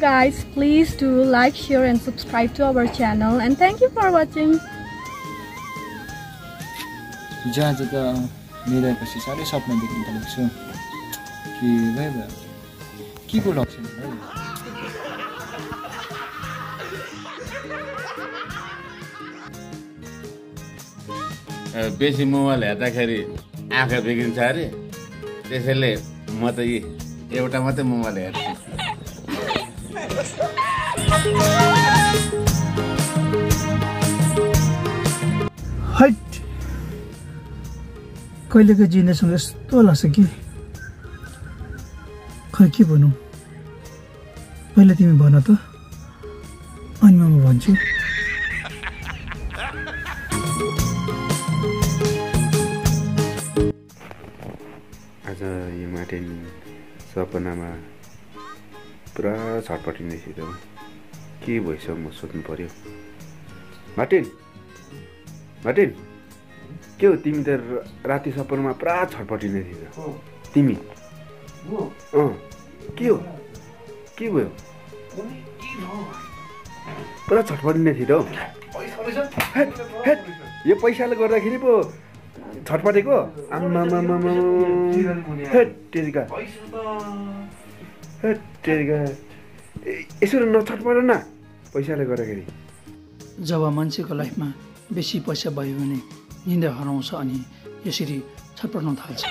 guys, please do like, share and subscribe to our channel. And thank you for watching. हिजो आज त निदाएपछि साह्रै सपना देख्न थालेको छु कि भाइ भयो के को है? बेसी मोबाइल हेर्दाखेरि आँखा बिग्रिन्छ अरे त्यसैले म त यी एउटा मात्रै मोबाइल हेर्छु। हैट। कहिलेको जेनेरेसन यस्तो लाग्छ कि? खै के भनौँ पहिला तिमी भन त। अनि म भन्छु। आज यो माटेन सपनामा पुरा छटपटिँदैछ त के भएछ म सोध्नु पर्यो? मार्टिन! मार्टिन! के हो तिमी त राति सपनामा पुरा छटपटिँदै थियो तिमी? अँ। के हो? के भयो? पुरा छटपटिँदै थियो त हौ। हेट, हेट, यो पैसाले गर्दाखेरि पो छटपटेको आम्मा हेटेरिका यसो नछटपट न। पैसाले गर्दाखेरि। जब मान्छेको लाइफमा बेसी पैसा भयो भने निन्दा हराउँछ अनि यसरी छटपट्न थाल्छ।